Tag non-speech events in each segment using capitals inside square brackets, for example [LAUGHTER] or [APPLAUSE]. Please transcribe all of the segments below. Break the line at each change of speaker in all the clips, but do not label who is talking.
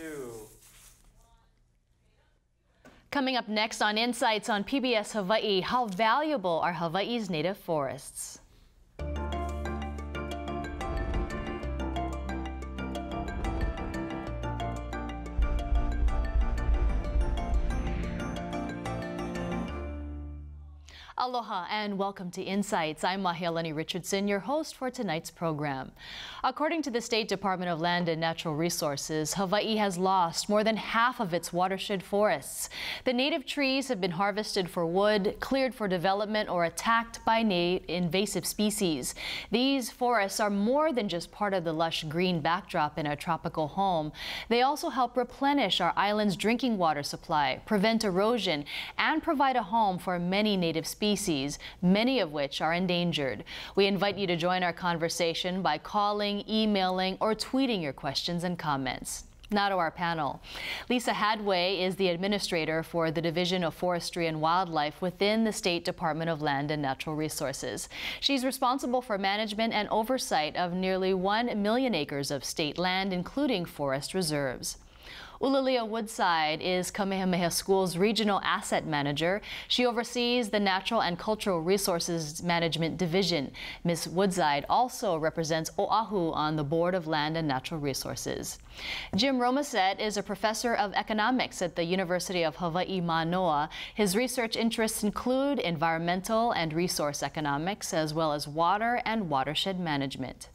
two.
Coming up next on Insights on PBS Hawaii, how valuable are Hawaii's native forests? Aloha and welcome to Insights. I'm Mahealani Richardson, your host for tonight's program. According to the State Department of Land and Natural Resources, Hawaii has lost more than half of its watershed forests. The native trees have been harvested for wood, cleared for development, or attacked by invasive species. These forests are more than just part of the lush green backdrop in a tropical home. They also help replenish our island's drinking water supply, prevent erosion, and provide a home for many native species species, many of which are endangered. We invite you to join our conversation by calling, emailing, or tweeting your questions and comments. Now to our panel. Lisa Hadway is the administrator for the Division of Forestry and Wildlife within the State Department of Land and Natural Resources. She's responsible for management and oversight of nearly 1 million acres of state land, including forest reserves. Ulalia Woodside is Kamehameha School's regional asset manager. She oversees the Natural and Cultural Resources Management Division. Ms. Woodside also represents Oahu on the Board of Land and Natural Resources. Jim Roumasset is a professor of economics at the University of Hawaii Manoa. His research interests include environmental and resource economics, as well as water and watershed management.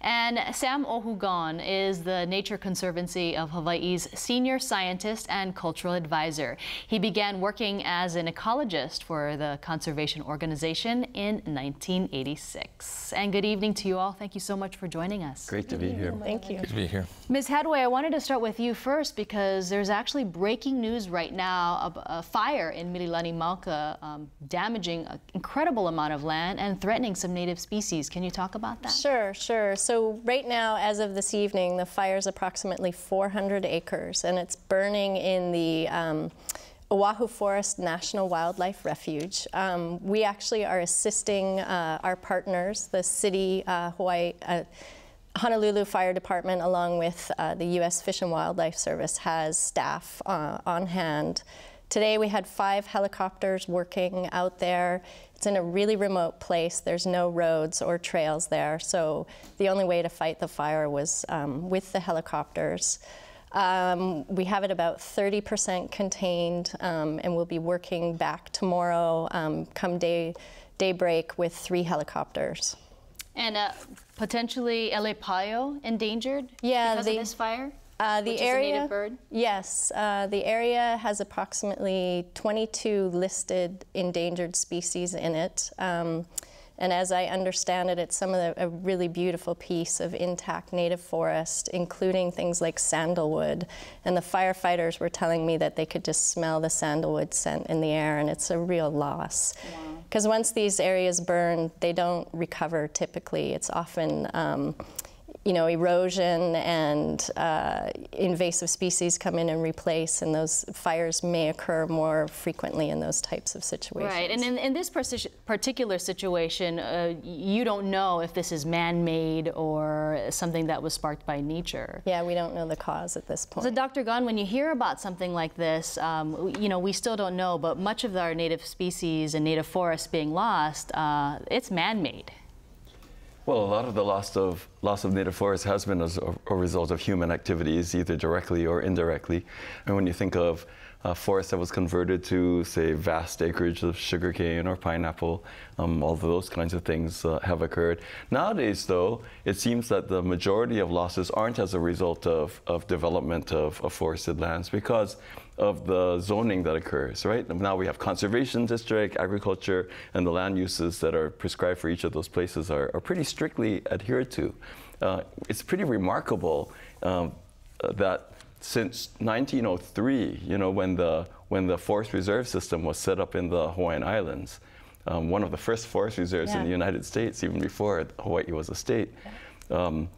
And Sam 'Ohu Gon is the Nature Conservancy of Hawaii's senior scientist and cultural advisor. He began working as an ecologist for the conservation organization in 1986. And good evening to you all. Thank you so much for joining us.
Great to be here.
Thank you.
Good to be here.
Ms. Hadway, I wanted to start with you first because there's actually breaking news right now of a fire in Mililani Mauka um, damaging an incredible amount of land and threatening some native species. Can you talk about that?
Sure, sure. Sure. So right now, as of this evening, the fire is approximately 400 acres, and it's burning in the um, Oahu Forest National Wildlife Refuge. Um, we actually are assisting uh, our partners, the city, uh, Hawaii, uh, Honolulu Fire Department, along with uh, the U.S. Fish and Wildlife Service, has staff uh, on hand. Today we had five helicopters working out there. It's in a really remote place. There's no roads or trails there, so the only way to fight the fire was um, with the helicopters. Um, we have it about 30% contained, um, and we'll be working back tomorrow, um, come day daybreak, with three helicopters.
And uh, potentially elepaio endangered
yeah,
because of this fire?
Uh, the
Which
area, yes, uh, the area has approximately 22 listed endangered species in it. Um, and as I understand it, it's some of the, a really beautiful piece of intact native forest, including things like sandalwood. And the firefighters were telling me that they could just smell the sandalwood scent in the air, and it's a real loss. Because wow. once these areas burn, they don't recover typically. It's often um, you know, erosion and uh, invasive species come in and replace, and those fires may occur more frequently in those types of situations.
Right, and in, in this particular situation, uh, you don't know if this is man-made or something that was sparked by nature.
Yeah, we don't know the cause at this point.
So, Dr. Gon, when you hear about something like this, um, you know, we still don't know, but much of our native species and native forests being lost, uh, it's man-made.
Well, a lot of the loss of loss of native forests has been as a, a, result of human activities, either directly or indirectly. And when you think of a forest that was converted to, say, vast acreage of sugarcane or pineapple, um, all of those kinds of things uh, have occurred. Nowadays, though, it seems that the majority of losses aren't as a result of, of development of, of forested lands because of the zoning that occurs, right? Now we have conservation district, agriculture, and the land uses that are prescribed for each of those places are, are pretty strictly adhered to. Uh, it's pretty remarkable um, that since 1903, you know, when the, when the forest reserve system was set up in the Hawaiian Islands, um, one of the first forest reserves yeah. in the United States, even before Hawaii was a state, um,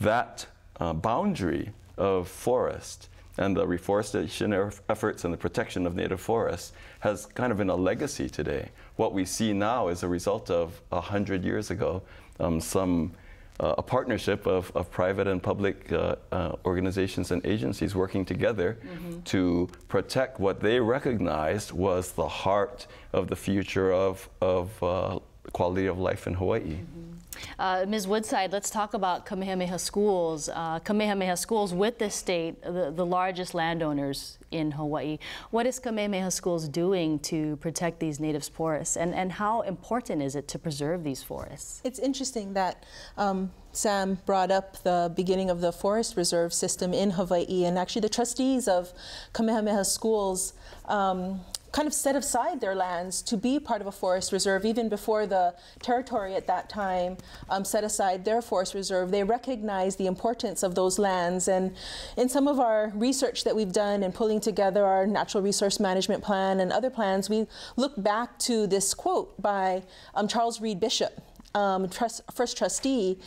that uh, boundary of forest and the reforestation efforts and the protection of native forests has kind of been a legacy today. What we see now is a result of 100 years ago, um, some uh, a partnership of, of private and public uh, uh, organizations and agencies working together mm-hmm. to protect what they recognized was the heart of the future of, of uh, quality of life in Hawaii. Mm-hmm.
Uh, Ms. Woodside, let's talk about Kamehameha Schools. Uh, Kamehameha Schools with the state, the, the largest landowners in Hawaii. What is Kamehameha Schools doing to protect these native forests, and, and how important is it to preserve these forests?
It's interesting that um, Sam brought up the beginning of the forest reserve system in Hawaii, and actually the trustees of Kamehameha Schools um, kind of set aside their lands to be part of a forest reserve even before the territory at that time um, set aside their forest reserve. They recognized the importance of those lands. And in some of our research that we've done in pulling together our natural resource management plan and other plans, we look back to this quote by um, Charles Reed Bishop, um, trust, first trustee,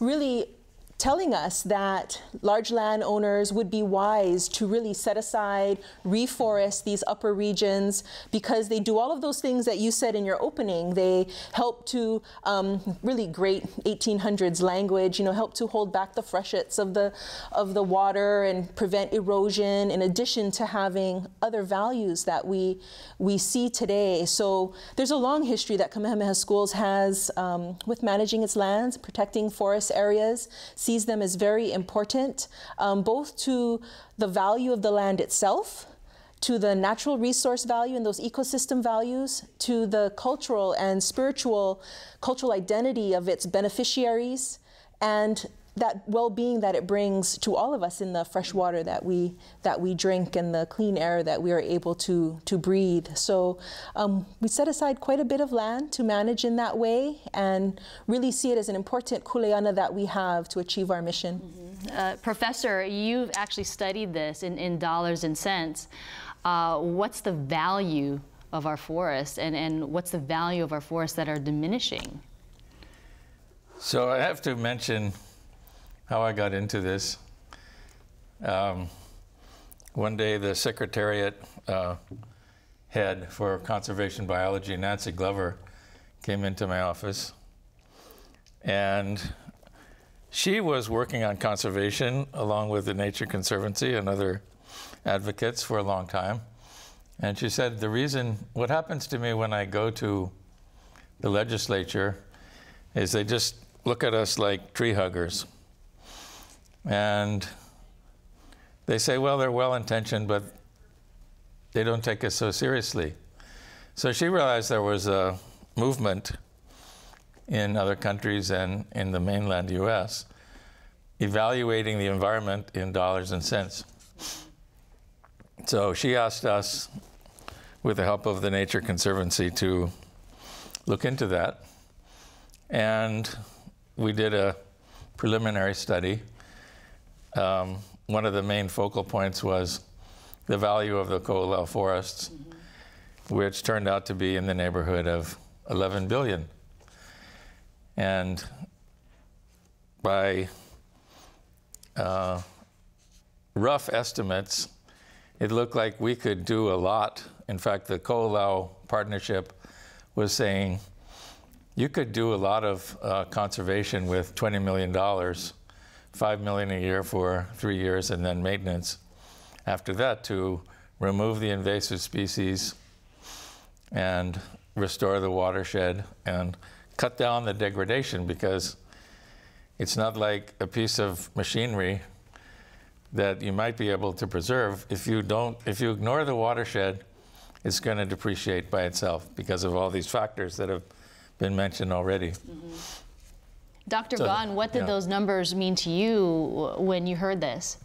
really telling us that large landowners would be wise to really set aside, reforest these upper regions because they do all of those things that you said in your opening. They help to um, really great 1800s language, you know, help to hold back the freshets of the of the water and prevent erosion. In addition to having other values that we we see today, so there's a long history that Kamehameha Schools has um, with managing its lands, protecting forest areas sees them as very important, um, both to the value of the land itself, to the natural resource value and those ecosystem values, to the cultural and spiritual cultural identity of its beneficiaries, and that well-being that it brings to all of us in the fresh water that we that we drink and the clean air that we are able to to breathe. So um, we set aside quite a bit of land to manage in that way, and really see it as an important kuleana that we have to achieve our mission.
Mm-hmm. Uh, Professor, you've actually studied this in, in dollars and cents. Uh, what's the value of our forests, and, and what's the value of our forests that are diminishing?
So I have to mention how I got into this. Um, one day, the Secretariat uh, head for conservation biology, Nancy Glover, came into my office. And she was working on conservation along with the Nature Conservancy and other advocates for a long time. And she said, The reason, what happens to me when I go to the legislature is they just look at us like tree huggers. And they say, well, they're well intentioned, but they don't take us so seriously. So she realized there was a movement in other countries and in the mainland US evaluating the environment in dollars and cents. So she asked us, with the help of the Nature Conservancy, to look into that. And we did a preliminary study um, one of the main focal points was the value of the Ko'olau forests, mm-hmm. which turned out to be in the neighborhood of 11 billion. And by uh, rough estimates, it looked like we could do a lot. In fact, the Ko'olau partnership was saying you could do a lot of uh, conservation with $20 million five million a year for three years and then maintenance. After that to remove the invasive species and restore the watershed and cut down the degradation because it's not like a piece of machinery that you might be able to preserve. If you don't if you ignore the watershed it's going to depreciate by itself because of all these factors that have been mentioned already. Mm-hmm.
Dr. So, Gon, what did yeah. those numbers mean to you when you heard this?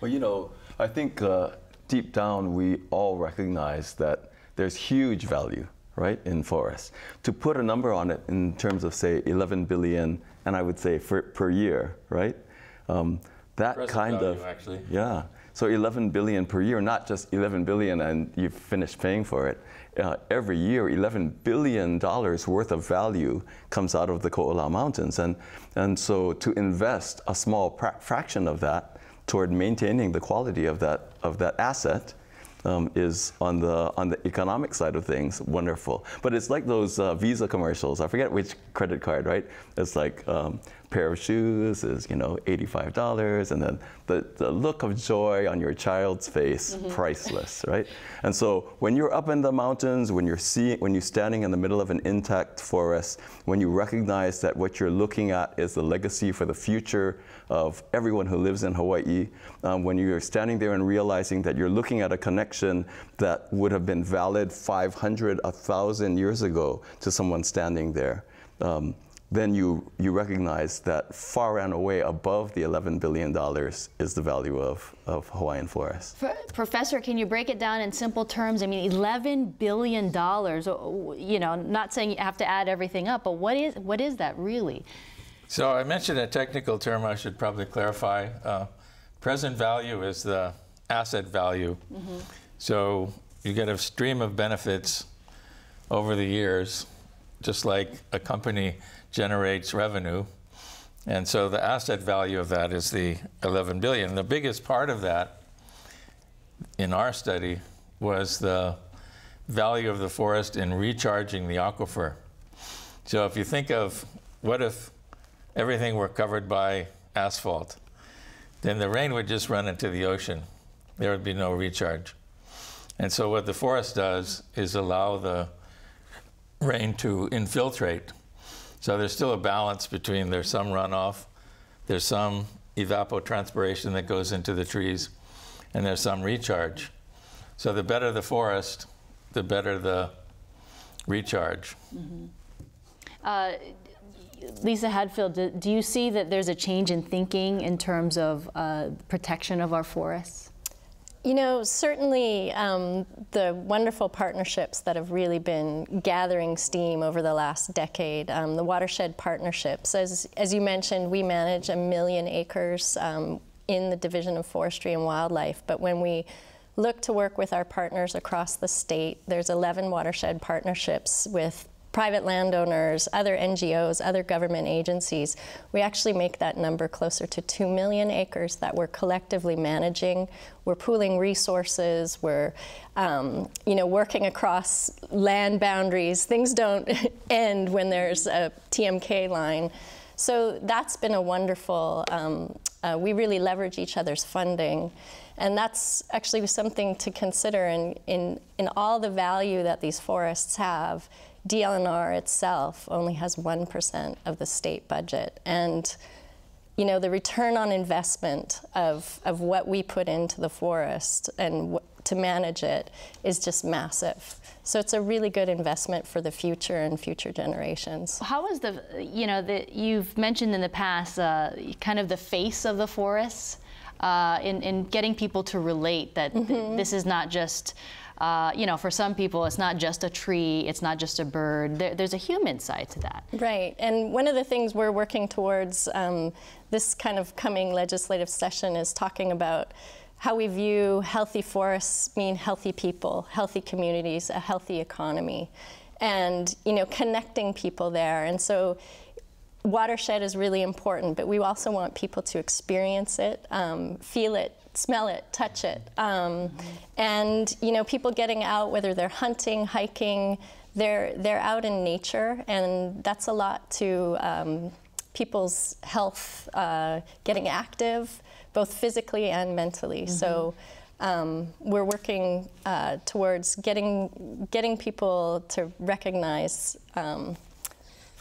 Well, you know, I think uh, deep down we all recognize that there's huge value, right, in forests. To put a number on it in terms of, say, 11 billion, and I would say for, per year, right? Um, that Present kind value, of,
actually.
yeah. So 11 billion per year, not just 11 billion and you've finished paying for it uh, every year, $11 billion worth of value comes out of the Ko'olau Mountains. And, and so to invest a small fraction of that toward maintaining the quality of that, of that asset um, is on the on the economic side of things wonderful. But it's like those uh, Visa commercials. I forget which credit card, right? It's like um, pair of shoes is, you know, $85. And then the, the look of joy on your child's face, mm-hmm. priceless, right? And so when you're up in the mountains, when you're seeing, when you're standing in the middle of an intact forest, when you recognize that what you're looking at is the legacy for the future of everyone who lives in Hawaii, um, when you're standing there and realizing that you're looking at a connection that would have been valid 500, 1,000 years ago to someone standing there. Um, then you, you recognize that far and away above the $11 billion is the value of, of Hawaiian forests.
Professor, can you break it down in simple terms? I mean, $11 billion, you know, not saying you have to add everything up, but what is, what is that really?
So I mentioned a technical term I should probably clarify. Uh, present value is the asset value. Mm -hmm. So you get a stream of benefits over the years, just like a company generates revenue. And so the asset value of that is the 11 billion. The biggest part of that in our study was the value of the forest in recharging the aquifer. So if you think of what if everything were covered by asphalt, then the rain would just run into the ocean. There would be no recharge. And so what the forest does is allow the rain to infiltrate so there's still a balance between there's some runoff, there's some evapotranspiration that goes into the trees, and there's some recharge. So the better the forest, the better the recharge. Mm -hmm.
uh, Lisa Hadfield, do, do, you see that there's a change in thinking in terms of uh, protection of our forests?
You know, certainly um, the wonderful partnerships that have really been gathering steam over the last decade, um, the watershed partnerships. As, as you mentioned, we manage a million acres um, in the Division of Forestry and Wildlife, but when we look to work with our partners across the state, there's 11 watershed partnerships with private landowners, other NGOs, other government agencies, we actually make that number closer to 2 million acres that we're collectively managing. We're pooling resources, we're um, you know, working across land boundaries. Things don't [LAUGHS] end when there's a TMK line. So that's been a wonderful, um, uh, we really leverage each other's funding. And that's actually something to consider in, in, in all the value that these forests have DLNR itself only has 1% of the state budget. And you know, the return on investment of, of what we put into the forest and to manage it is just massive. So it's a really good investment for the future and future generations.
How is the, you know, the, you've mentioned in the past uh, kind of the face of the forests uh, in, in getting people to relate that mm -hmm. th this is not just uh, you know, for some people, it's not just a tree, it's not just a bird. There, there's a human side to that.
Right, and one of the things we're working towards um, this kind of coming legislative session is talking about how we view healthy forests mean healthy people, healthy communities, a healthy economy, and you know, connecting people there. And so watershed is really important, but we also want people to experience it, um, feel it, smell it, touch it. Um. And you know, people getting out, whether they're hunting, hiking, they're they're out in nature, and that's a lot to um, people's health, uh, getting active, both physically and mentally. Mm -hmm. So. Um, we're working uh, towards getting getting people to recognize um,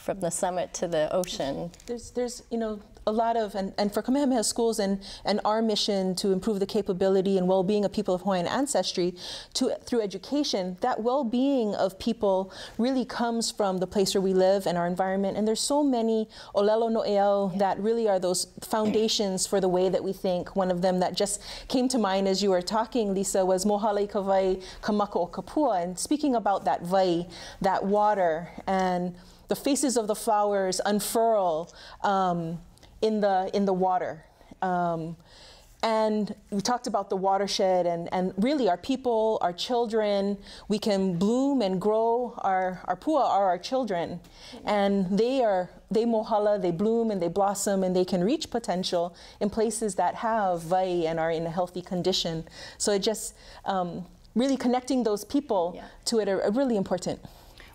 from the summit to the ocean.
There's, there's, you know, a lot of, and, and for Kamehameha schools and, and our mission to improve the capability and well-being of people of Hawaiian ancestry to, through education, that well-being of people really comes from the place where we live and our environment. And there's so many olelo no yeah. that really are those foundations for the way that we think. One of them that just came to mind as you were talking, Lisa, was Mohale Kawai Kamaka o Kapua. And speaking about that vai, that water, and the faces of the flowers unfurl. Um, in the, in the water. Um, and we talked about the watershed and, and really our people, our children, we can bloom and grow. Our, our pua are our children. And they are, they mohala, they bloom and they blossom and they can reach potential in places that have vai and are in a healthy condition. So it just, um, really connecting those people yeah. to it are, are really important.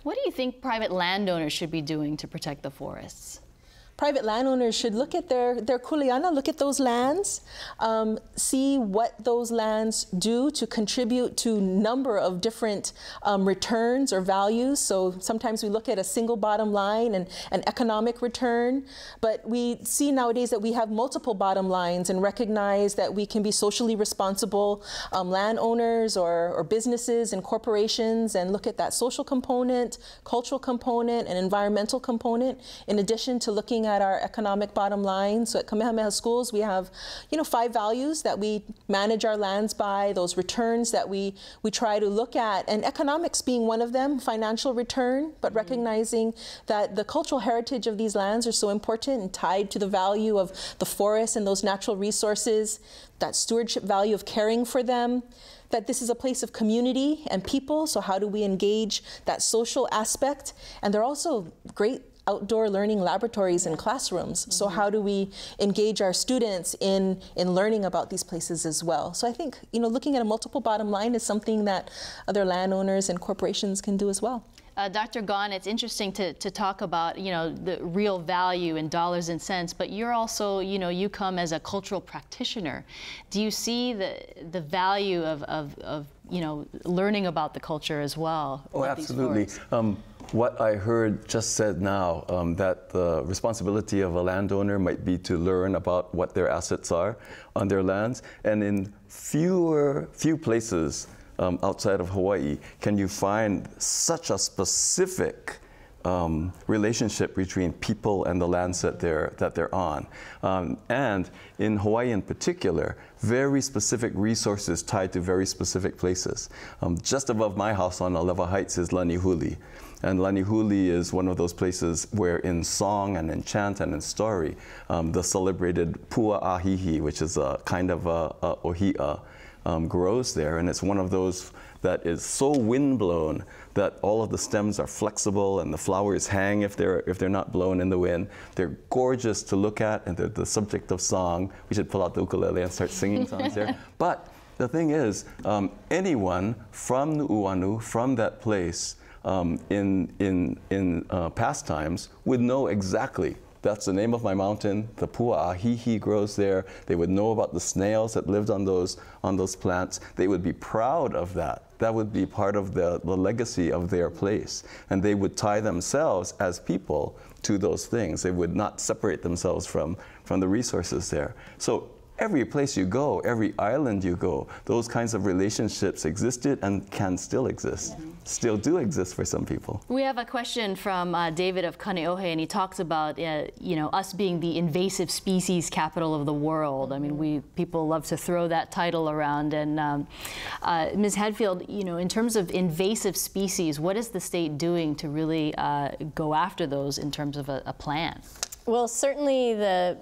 What do you think private landowners should be doing to protect the forests?
Private landowners should look at their, their kuleana, look at those lands, um, see what those lands do to contribute to number of different um, returns or values. So sometimes we look at a single bottom line and an economic return, but we see nowadays that we have multiple bottom lines and recognize that we can be socially responsible um, landowners or, or businesses and corporations and look at that social component, cultural component, and environmental component in addition to looking at our economic bottom line. So at Kamehameha Schools, we have, you know, five values that we manage our lands by, those returns that we, we try to look at, and economics being one of them, financial return, but mm-hmm. recognizing that the cultural heritage of these lands are so important and tied to the value of the forest and those natural resources, that stewardship value of caring for them that this is a place of community and people. So, how do we engage that social aspect? And they're also great outdoor learning laboratories and classrooms. Mm -hmm. So how do we engage our students in in learning about these places as well? So I think you know looking at a multiple bottom line is something that other landowners and corporations can do as well.
Uh, Dr. Gon, it's interesting to, to talk about, you know, the real value in dollars and cents, but you're also, you know, you come as a cultural practitioner. Do you see the, the value of, of, of you know, learning about the culture as well?
Oh, absolutely. Um, what I heard just said now, um, that the responsibility of a landowner might be to learn about what their assets are on their lands, and in fewer few places um, outside of Hawaii can you find such a specific um, relationship between people and the lands that they're, that they're on. Um, and in Hawaii in particular, very specific resources tied to very specific places. Um, just above my house on Alewa Heights is Lanihuli. And Lanihuli is one of those places where in song and in chant and in story, um, the celebrated Pua Ahihi, which is a kind of a, a ohia, um, grows there. And it's one of those that is so windblown that all of the stems are flexible and the flowers hang if they're, if they're not blown in the wind. They're gorgeous to look at and they're the subject of song. We should pull out the ukulele and start singing songs there. [LAUGHS] But the thing is, um, anyone from Nu'uanu, from that place, um, in, in, in uh, past times would know exactly that's the name of my mountain. The pua ahihi grows there. They would know about the snails that lived on those, on those plants. They would be proud of that. That would be part of the, the legacy of their place. And they would tie themselves as people to those things. They would not separate themselves from, from the resources there. So every place you go, every island you go, those kinds of relationships existed and can still exist. Yeah. Still do exist for some people.
We have a question from uh, David of Kaneohe, and he talks about uh, you know us being the invasive species capital of the world. I mean, we people love to throw that title around. And um, uh, Ms. Hadfield, you know, in terms of invasive species, what is the state doing to really uh, go after those in terms of a, a plan?
Well, certainly the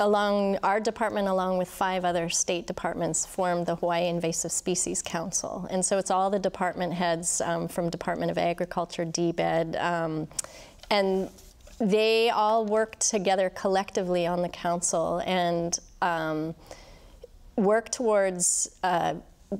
along our department, along with five other state departments, formed the Hawaii Invasive Species Council. And so it's all the department heads um, from Department of Agriculture, DBED, um, and they all work together collectively on the council and um, work towards uh,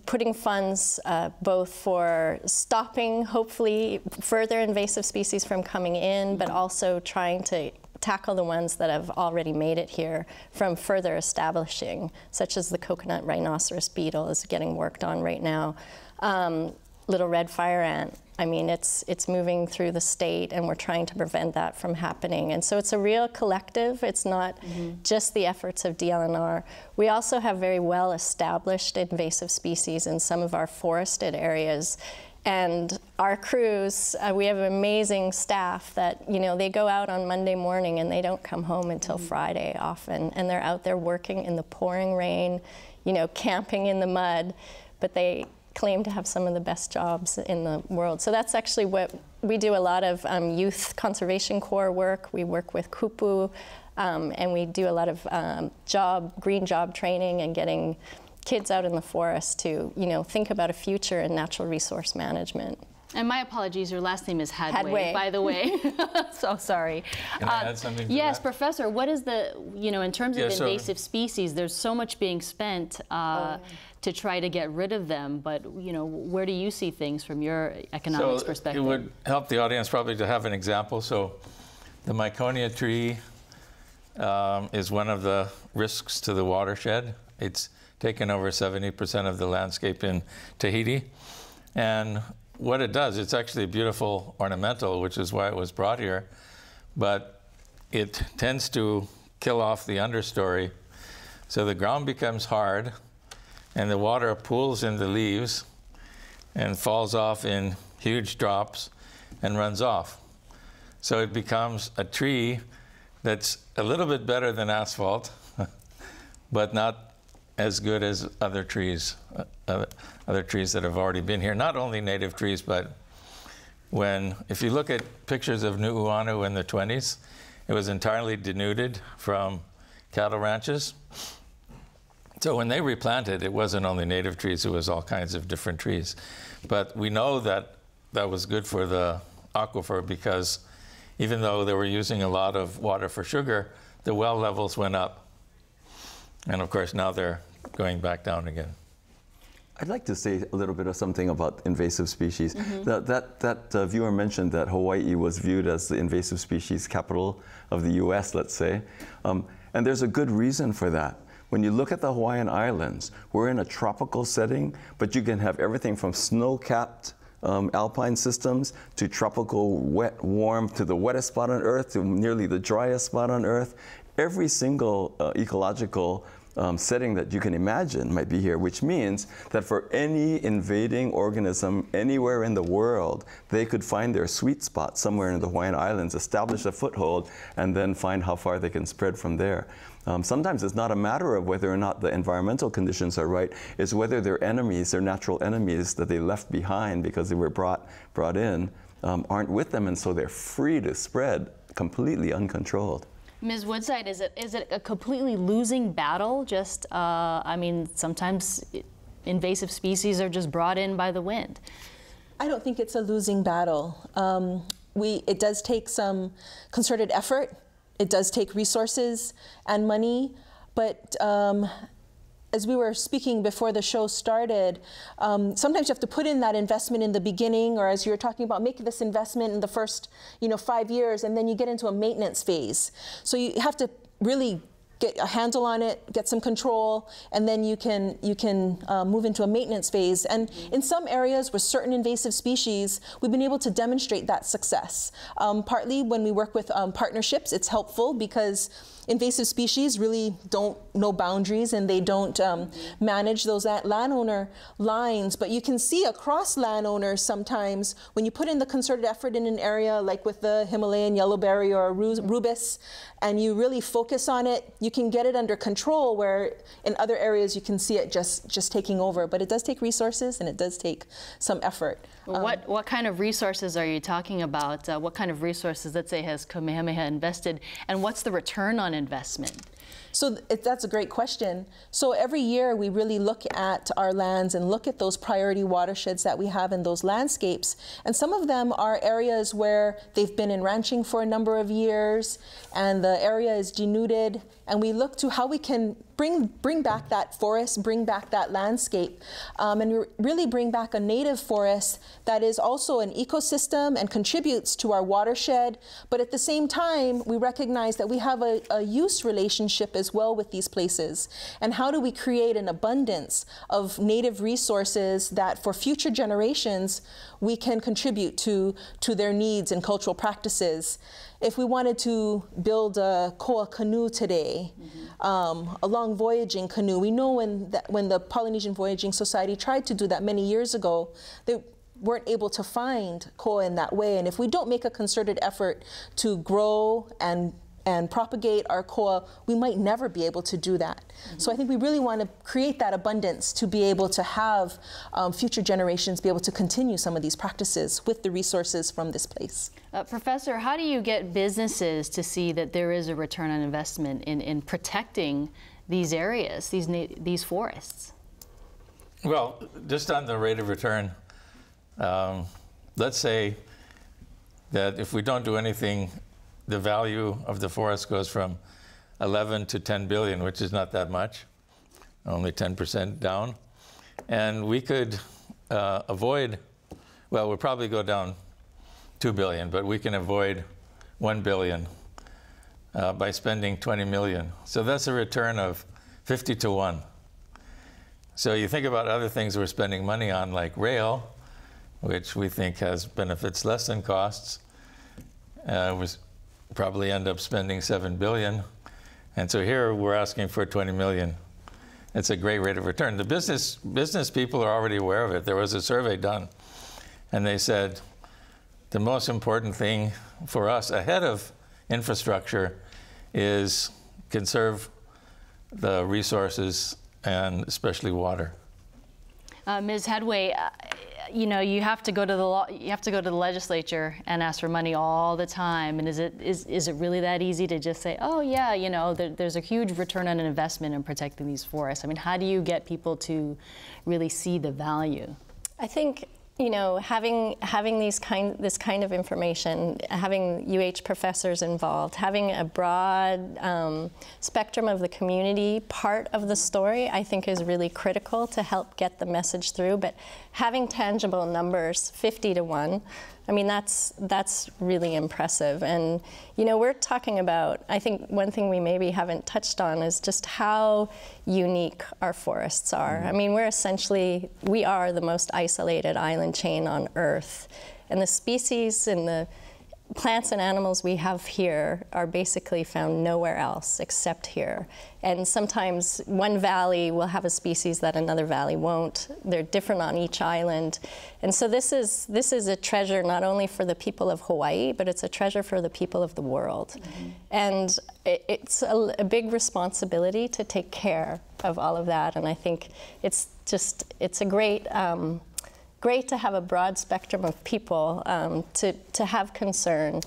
putting funds uh, both for stopping, hopefully, further invasive species from coming in, but also trying to tackle the ones that have already made it here from further establishing, such as the coconut rhinoceros beetle is getting worked on right now. Um, little red fire ant. I mean, it's it's moving through the state, and we're trying to prevent that from happening. And so it's a real collective. It's not mm -hmm. just the efforts of DLNR. We also have very well established invasive species in some of our forested areas, and our crews, uh, we have amazing staff that, you know, they go out on Monday morning and they don't come home until mm-hmm. Friday often. And they're out there working in the pouring rain, you know, camping in the mud. But they claim to have some of the best jobs in the world. So that's actually what we do a lot of um, youth conservation corps work. We work with Kupu, um, and we do a lot of um, job, green job training and getting kids out in the forest to, you know, think about a future in natural resource management.
And my apologies, your last name is Hadway,
Hadway.
by the way. [LAUGHS] so sorry.
Can uh, I add something
Yes,
that?
Professor, what is the, you know, in terms yeah, of invasive so species, there's so much being spent uh, oh. to try to get rid of them, but, you know, where do you see things from your economics
so
perspective?
It would help the audience probably to have an example. So the Miconia tree um, is one of the risks to the watershed. It's taken over 70% of the landscape in Tahiti. And what it does, it's actually a beautiful ornamental, which is why it was brought here, but it tends to kill off the understory. So the ground becomes hard, and the water pools in the leaves and falls off in huge drops and runs off. So it becomes a tree that's a little bit better than asphalt, [LAUGHS] but not as good as other trees, uh, other trees that have already been here. Not only native trees, but when, if you look at pictures of Nu'uanu in the 20s, it was entirely denuded from cattle ranches. So when they replanted, it wasn't only native trees, it was all kinds of different trees. But we know that that was good for the aquifer because even though they were using a lot of water for sugar, the well levels went up. And of course, now they're going back down again.
I'd like to say a little bit of something about invasive species. Mm-hmm. That, that, that uh, viewer mentioned that Hawaii was viewed as the invasive species capital of the US, let's say. Um, and there's a good reason for that. When you look at the Hawaiian Islands, we're in a tropical setting, but you can have everything from snow capped um, alpine systems to tropical wet, warm, to the wettest spot on Earth, to nearly the driest spot on Earth. Every single uh, ecological um, setting that you can imagine might be here, which means that for any invading organism anywhere in the world, they could find their sweet spot somewhere in the Hawaiian Islands, establish a foothold, and then find how far they can spread from there. Um, sometimes it's not a matter of whether or not the environmental conditions are right, it's whether their enemies, their natural enemies that they left behind because they were brought, brought in, um, aren't with them, and so they're free to spread completely uncontrolled.
Ms. Woodside, is it is it a completely losing battle? Just, uh, I mean, sometimes invasive species are just brought in by the wind.
I don't think it's a losing battle. Um, we, it does take some concerted effort. It does take resources and money, but um, as we were speaking before the show started, um, sometimes you have to put in that investment in the beginning, or as you were talking about, make this investment in the first, you know, five years, and then you get into a maintenance phase. So you have to really get a handle on it, get some control, and then you can you can uh, move into a maintenance phase. And in some areas with certain invasive species, we've been able to demonstrate that success. Um, partly when we work with um, partnerships, it's helpful because invasive species really don't know boundaries and they don't um, manage those landowner lines. But you can see across landowners sometimes when you put in the concerted effort in an area like with the Himalayan yellowberry or rubus, and you really focus on it, you can get it under control where in other areas you can see it just, just taking over. But it does take resources and it does take some effort.
Um, what, what kind of resources are you talking about? Uh, what kind of resources, let's say, has Kamehameha invested, and what's the return on investment?
So that's a great question. So every year we really look at our lands and look at those priority watersheds that we have in those landscapes. And some of them are areas where they've been in ranching for a number of years and the area is denuded. And we look to how we can bring bring back that forest, bring back that landscape, um, and really bring back a native forest that is also an ecosystem and contributes to our watershed. But at the same time, we recognize that we have a, a use relationship as well with these places. And how do we create an abundance of native resources that for future generations we can contribute to to their needs and cultural practices? If we wanted to build a koa canoe today, mm-hmm. um, a long voyaging canoe, we know when, that, when the Polynesian Voyaging Society tried to do that many years ago, they weren't able to find koa in that way. And if we don't make a concerted effort to grow and and propagate our koa, we might never be able to do that. Mm-hmm. So I think we really want to create that abundance to be able to have um, future generations be able to continue some of these practices with the resources from this place.
Uh, Professor, how do you get businesses to see that there is a return on investment in, in protecting these areas, these, these forests?
Well, just on the rate of return, um, let's say that if we don't do anything the value of the forest goes from 11 to 10 billion, which is not that much, only 10% down. And we could uh, avoid, well, we'll probably go down 2 billion, but we can avoid 1 billion uh, by spending 20 million. So that's a return of 50 to 1. So you think about other things we're spending money on, like rail, which we think has benefits less than costs. Uh, we probably end up spending 7 billion. And so here we're asking for 20 million. It's a great rate of return. The business, business people are already aware of it. There was a survey done, and they said the most important thing for us ahead of infrastructure is conserve the resources and especially water.
Uh, Ms. Hadway, uh, you know, you have to go to the law, you have to go to the legislature and ask for money all the time. And is it is is it really that easy to just say, oh yeah, you know, there, there's a huge return on an investment in protecting these forests? I mean, how do you get people to really see the value?
I think you know, having having these kind this kind of information, having UH professors involved, having a broad um, spectrum of the community part of the story, I think is really critical to help get the message through. But having tangible numbers, 50 to one, I mean, that's, that's really impressive. And, you know, we're talking about, I think one thing we maybe haven't touched on is just how unique our forests are. Mm-hmm. I mean, we're essentially, we are the most isolated island chain on Earth. And the species and the plants and animals we have here are basically found nowhere else except here. And sometimes one valley will have a species that another valley won't. They're different on each island. And so this is, this is a treasure not only for the people of Hawaii, but it's a treasure for the people of the world. Mm -hmm. And it, it's a, a big responsibility to take care of all of that. And I think it's just, it's a great, um, great to have a broad spectrum of people um, to, to have concern.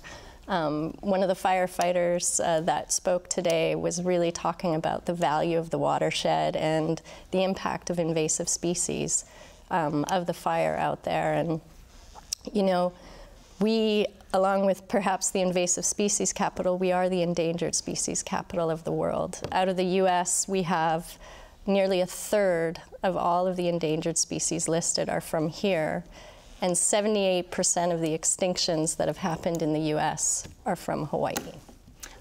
Um, one of the firefighters uh, that spoke today was really talking about the value of the watershed and the impact of invasive species um, of the fire out there. And, you know, we, along with perhaps the invasive species capital, we are the endangered species capital of the world. Out of the US, we have nearly a third of all of the endangered species listed are from here, and 78% of the extinctions that have happened in the US are from Hawaii.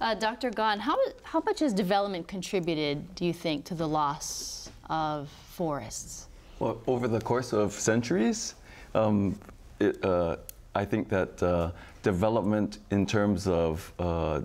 Uh, Dr. Gon, how, how much has development contributed, do you think, to the loss of forests?
Well, over the course of centuries, um, it, uh, I think that uh, development in terms of uh,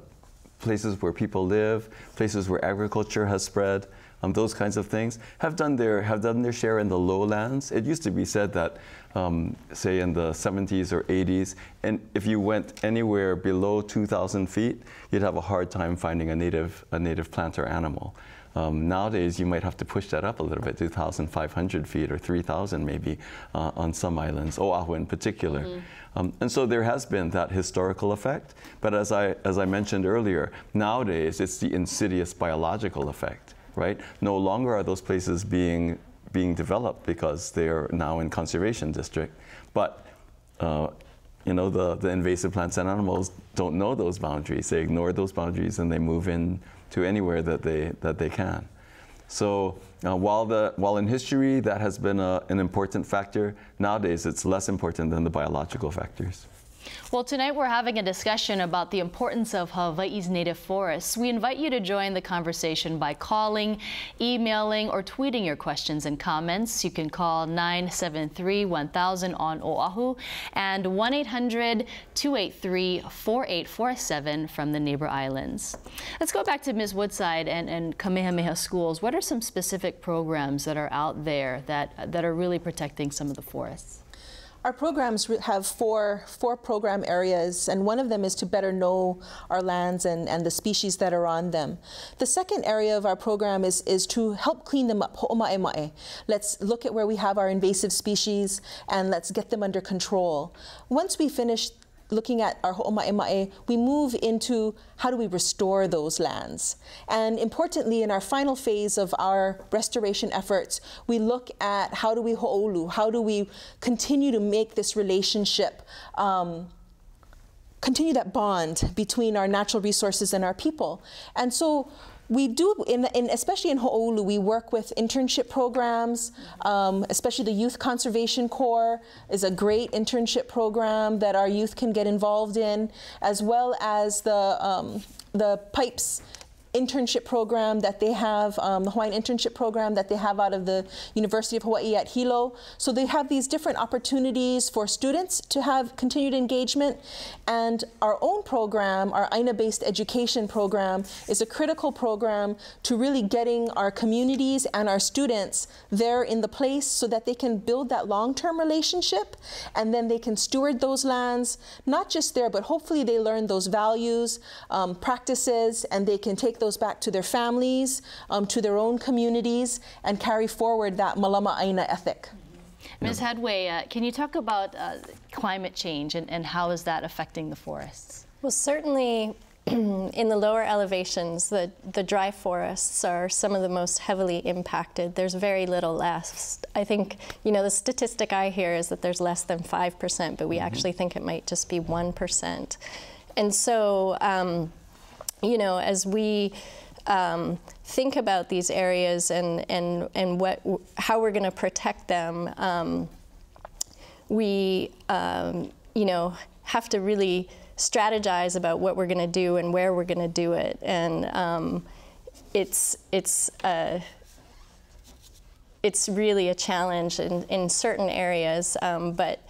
places where people live, places where agriculture has spread, um, those kinds of things, have done their have done their share in the lowlands. It used to be said that, um, say in the 70s or 80s, and if you went anywhere below 2,000 feet, you'd have a hard time finding a native a native plant or animal. Um, nowadays, you might have to push that up a little bit, 2,500 feet or 3,000 maybe uh, on some islands, Oahu in particular. Mm. Um, and so there has been that historical effect. But as I, as I mentioned earlier, nowadays it's the insidious biological effect right? No longer are those places being being developed because they are now in conservation district. But uh, you know, the, the invasive plants and animals don't know those boundaries. They ignore those boundaries and they move in to anywhere that they, that they can. So uh, while, the, while in history that has been a, an important factor, nowadays it's less important than the biological factors.
Well, tonight we're having a discussion about the importance of Hawaii's native forests. We invite you to join the conversation by calling, emailing, or tweeting your questions and comments. You can call 973-1000 on Oahu and 1-800-283-4847 from the neighbor islands. Let's go back to Ms. Woodside and, and Kamehameha Schools. What are some specific programs that are out there that, that are really protecting some of the forests?
Our programs have four, four program areas, and one of them is to better know our lands and, and the species that are on them. The second area of our program is, is to help clean them up. Let's look at where we have our invasive species and let's get them under control. Once we finish looking at our ho'oma'ema'e, we move into how do we restore those lands. And importantly, in our final phase of our restoration efforts, we look at how do we ho'olu, how do we continue to make this relationship um, continue that bond between our natural resources and our people. And so we do, in, in, especially in Ho'olu, we work with internship programs, um, especially the Youth Conservation Corps is a great internship program that our youth can get involved in, as well as the um, the pipes internship program that they have, um, the Hawaiian internship program that they have out of the University of Hawaii at Hilo. So they have these different opportunities for students to have continued engagement. And our own program, our Aina-based education program, is a critical program to really getting our communities and our students there in the place so that they can build that long-term relationship and then they can steward those lands, not just there, but hopefully they learn those values, um, practices, and they can take those back to their families, um, to their own communities, and carry forward that Malama Aina ethic.
Ms. Hadway, uh, can you talk about uh, climate change and, and how is that affecting the forests?
Well, certainly [CLEARS THROAT] in the lower elevations, the, the dry forests are some of the most heavily impacted. There's very little left. I think, you know, the statistic I hear is that there's less than 5%, but we mm -hmm. actually think it might just be 1%. And so, um, you know, as we um, think about these areas and, and, and what, how we're going to protect them, um, we, um, you know, have to really strategize about what we're going to do and where we're going to do it. And um, it's, it's, uh, it's really a challenge in, in certain areas, um, but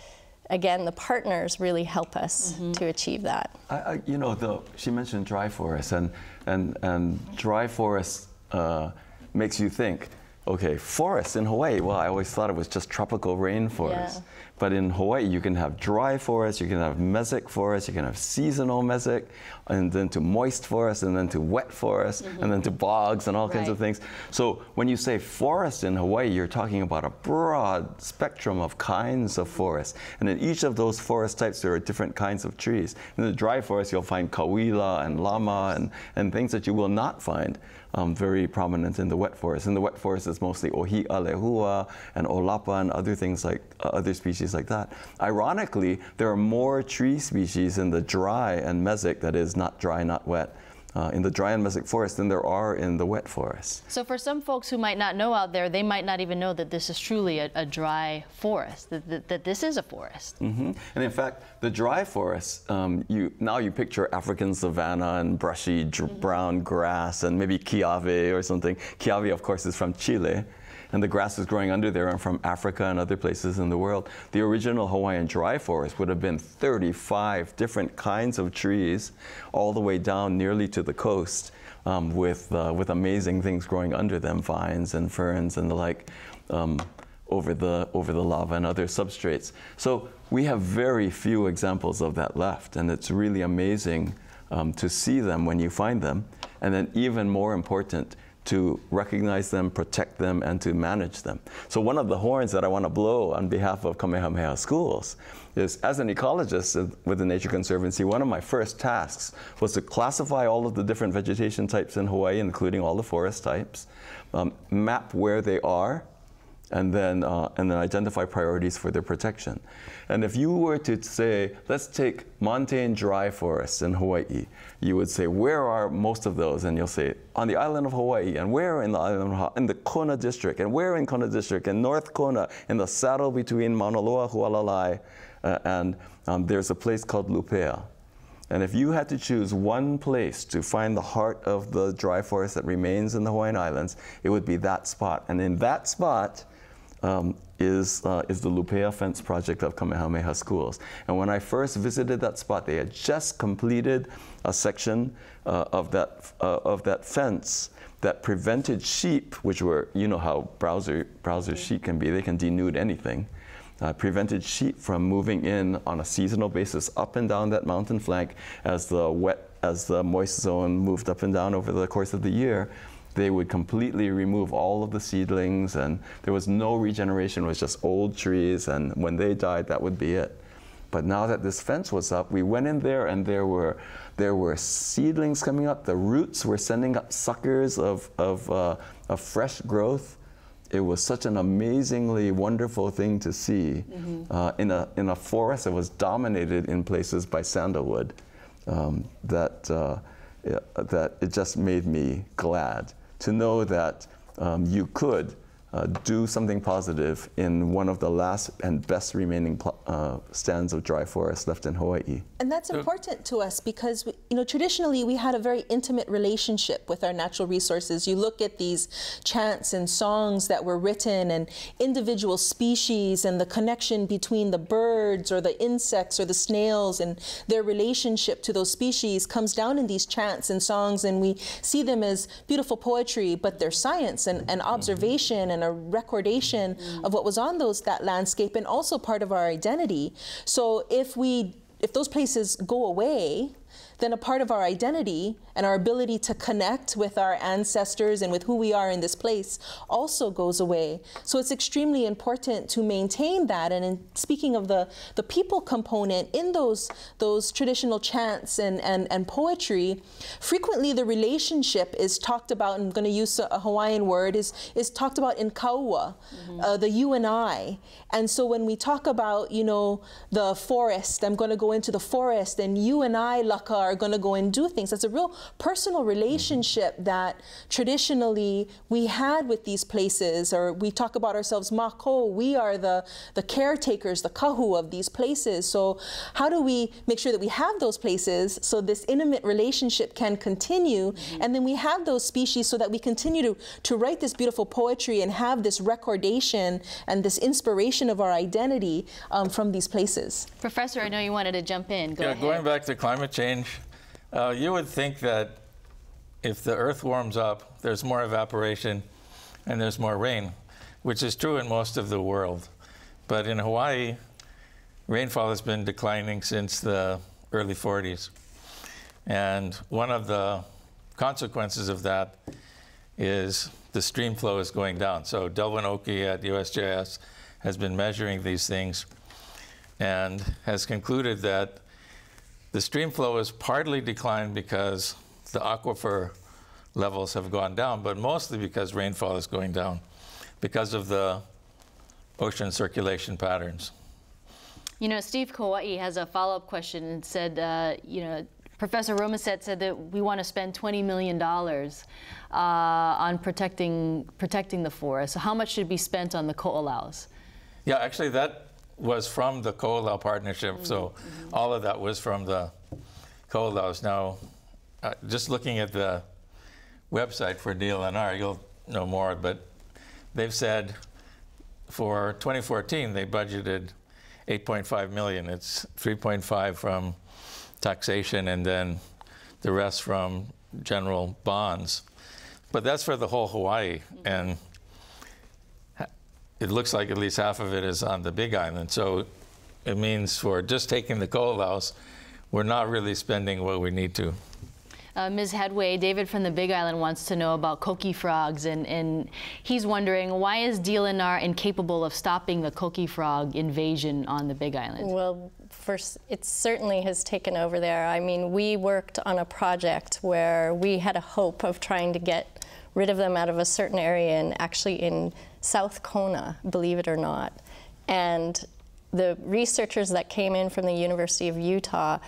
again, the partners really help us mm -hmm. to achieve that.
I, I, you know, the, she mentioned dry forest, and and and dry forest uh, makes you think. Okay, forests in Hawaii. Well, I always thought it was just tropical rainforest. Yeah. But in Hawaii, you can have dry forests, you can have mesic forests, you can have seasonal mesic, and then to moist forests, and then to wet forests, mm -hmm. and then to bogs, and all right. kinds of things. So when you say forest in Hawaii, you're talking about a broad spectrum of kinds of forests. And in each of those forest types, there are different kinds of trees. In the dry forest, you'll find kauila and lama and, and things that you will not find um, very prominent in the wet forest. In the wet forest, it's mostly ohia lehua and olapa and other things like uh, other species like that. Ironically, there are more tree species in the dry and mesic that is not dry, not wet, uh, in the dry and mesic forest than there are in the wet forest.
So for some folks who might not know out there, they might not even know that this is truly a, a dry forest, that, that, that, this is a forest.
Mm -hmm. And in fact, the dry forest, um, you now you picture African savanna and brushy mm -hmm. brown grass and maybe kiawe or something. Kiawe, of course, is from Chile and the grass is growing under there and from Africa and other places in the world. The original Hawaiian dry forest would have been 35 different kinds of trees all the way down nearly to the coast um, with, uh, with amazing things growing under them, vines and ferns and the like. Um, over the, over the lava and other substrates. So we have very few examples of that left, and it's really amazing um, to see them when you find them. And then even more important, to recognize them, protect them, and to manage them. So one of the horns that I want to blow on behalf of Kamehameha Schools is, as an ecologist with the Nature Conservancy, one of my first tasks was to classify all of the different vegetation types in Hawaii, including all the forest types, um, map where they are, and then, uh, and then identify priorities for their protection. And if you were to say, let's take montane dry forests in Hawaii, you would say, where are most of those? And you'll say, on the island of Hawaii, and where in the island of in the Kona district, and where in Kona district, in North Kona, in the saddle between Mauna Loa, Hualalai, uh, and um, there's a place called Lupea. And if you had to choose one place to find the heart of the dry forest that remains in the Hawaiian Islands, it would be that spot. And in that spot, um, is, uh, is the Lupea Fence project of Kamehameha Schools. And when I first visited that spot, they had just completed a section uh, of, that, uh, of that fence that prevented sheep, which were, you know how browser, browser sheep can be, they can denude anything. Uh, prevented sheep from moving in on a seasonal basis up and down that mountain flank as the wet, as the moist zone moved up and down over the course of the year they would completely remove all of the seedlings and there was no regeneration, it was just old trees and when they died, that would be it. But now that this fence was up, we went in there and there were, there were seedlings coming up. The roots were sending up suckers of, of, uh, of fresh growth. It was such an amazingly wonderful thing to see mm -hmm. uh, in, a, in a forest that was dominated in places by sandalwood um, that, uh, that it just made me glad to know that um, you could uh, do something positive in one of the last and best remaining uh, stands of dry forest left in Hawaii.
And that's important to us because, we, you know, traditionally we had a very intimate relationship with our natural resources. You look at these chants and songs that were written and individual species and the connection between the birds or the insects or the snails and their relationship to those species comes down in these chants and songs and we see them as beautiful poetry, but they're science and, and observation and and a recordation mm. of what was on those that landscape and also part of our identity. So if we if those places go away, then a part of our identity and our ability to connect with our ancestors and with who we are in this place also goes away. So it's extremely important to maintain that. And in speaking of the, the people component in those, those traditional chants and, and, and poetry, frequently the relationship is talked about, and I'm going to use a Hawaiian word, is, is talked about in kaua, mm-hmm. uh, the you and I. And so when we talk about, you know, the forest, I'm going to go into the forest, and you and I, Laka, are going to go and do things. That's a real personal relationship mm-hmm. that traditionally we had with these places, or we talk about ourselves, mako, we are the, the caretakers, the kahu of these places. So how do we make sure that we have those places so this intimate relationship can continue? Mm-hmm. And then we have those species so that we continue to, to write this beautiful poetry and have this recordation and this inspiration of our identity um, from these places.
Professor, I know you wanted to jump in. Go
yeah,
ahead.
going back to climate change, uh, you would think that if the earth warms up, there's more evaporation and there's more rain, which is true in most of the world. But in Hawaii, rainfall has been declining since the early 40s. And one of the consequences of that is the stream flow is going down. So Delwyn Oki at USGS has been measuring these things and has concluded that the stream flow is partly declined because the aquifer levels have gone down, but mostly because rainfall is going down because of the ocean circulation patterns.
You know, Steve Kauai has a follow-up question and said, uh, you know, Professor Roumasset said that we want to spend $20 million uh, on protecting, protecting the forest. So how much should be spent on the ko'olaus?
Yeah, actually that was from the Ko'olau partnership. Mm -hmm. So mm-hmm. all of that was from the Ko'olaus. Now, uh, just looking at the website for DLNR, you'll know more, but they've said for 2014 they budgeted 8.5 million. It's 3.5 from taxation and then the rest from general bonds. But that's for the whole Hawaii. Mm -hmm. And it looks like at least half of it is on the Big Island. So it means for just taking the ko'olaus, we're not really spending what we need to.
Uh, Ms. Hadway, David from the Big Island wants to know about coqui frogs, and, and he's wondering why is DLNR incapable of stopping the coqui frog invasion on the Big Island?
Well, first, it certainly has taken over there. I mean, we worked on a project where we had a hope of trying to get rid of them out of a certain area, and actually in South Kona, believe it or not. And the researchers that came in from the University of Utah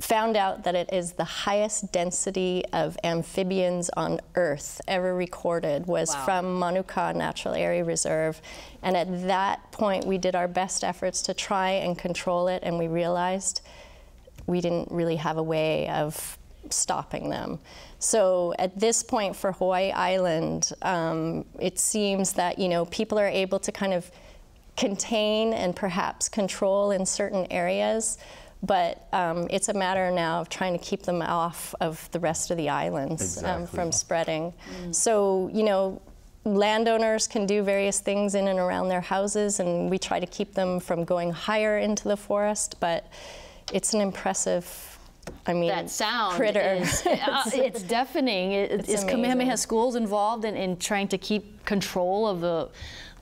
found out that it is the highest density of amphibians on Earth ever recorded was wow. from Manuka Natural Area Reserve. And at that point, we did our best efforts to try and control it, and we realized we didn't really have a way of stopping them. So at this point for Hawaii Island, um, it seems that you know people are able to kind of contain and perhaps control in certain areas, but um, it's a matter now of trying to keep them off of the rest of the islands um, exactly. um, from spreading. Mm. So you know. Landowners can do various things in and around their houses, and we try to keep them from going higher into the forest. But it's an impressive I mean,
that sound
critter.
Is, [LAUGHS] uh, it's deafening. It, is Kamehameha Schools involved in, in trying to keep control of the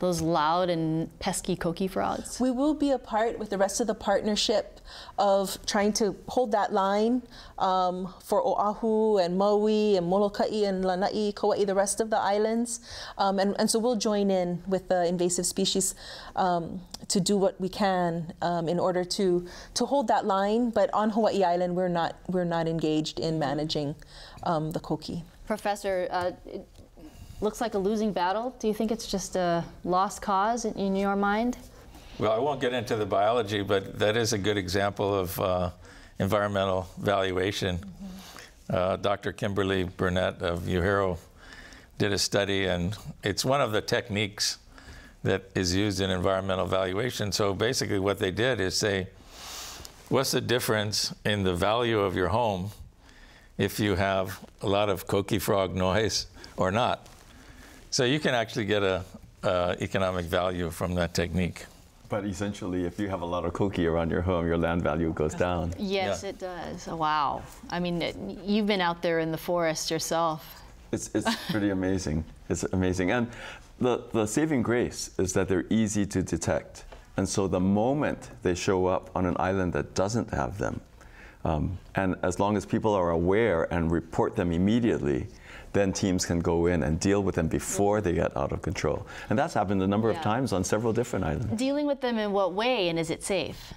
those loud and pesky coqui frogs?
We will be a part with the rest of the partnership of trying to hold that line um, for Oahu and Maui and Molokai and Lanai, Kauai, the rest of the islands. Um, and, and so we'll join in with the invasive species um, to do what we can um, in order to to hold that line. But on Hawaii Island, we're not we're not engaged in managing um, the coqui.
Professor, uh, looks like a losing battle. Do you think it's just a lost cause in, in your mind?
Well, I won't get into the biology, but that is a good example of uh, environmental valuation. Mm-hmm. Uh, Dr. Kimberly Burnett of UHERO did a study, and it's one of the techniques that is used in environmental valuation. So basically, what they did is say, what's the difference in the value of your home if you have a lot of coqui frog noise or not? So you can actually get a uh, economic value from that technique.
But essentially, if you have a lot of coqui around your home, your land value goes down.
Yes, yeah. it does. Oh, wow. I mean, it, you've been out there in the forest yourself.
It's, it's [LAUGHS] pretty amazing. It's amazing. And the, the saving grace is that they're easy to detect. And so the moment they show up on an island that doesn't have them, um, and as long as people are aware and report them immediately, then teams can go in and deal with them before they get out of control. And that's happened a number yeah. of times on several different islands.
Dealing with them in what way, and is it safe?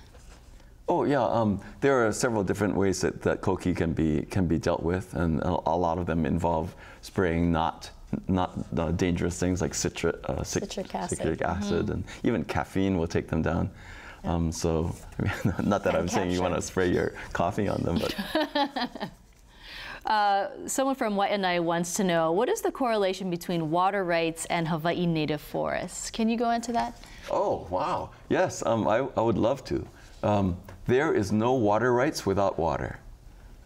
Oh yeah, um, there are several different ways that, that coqui can be can be dealt with, and a, a lot of them involve spraying not not uh, dangerous things like citric, uh,
citric acid,
citric acid mm-hmm. and even caffeine will take them down. Yeah. Um, so, I [LAUGHS] mean, not that I'm saying you want to spray your coffee on them, but. [LAUGHS]
Uh, someone from Waianae wants to know what is the correlation between water rights and Hawaii native forests? Can you go into that?
Oh, wow. Yes, um, I, I, would love to. Um, there is no water rights without water.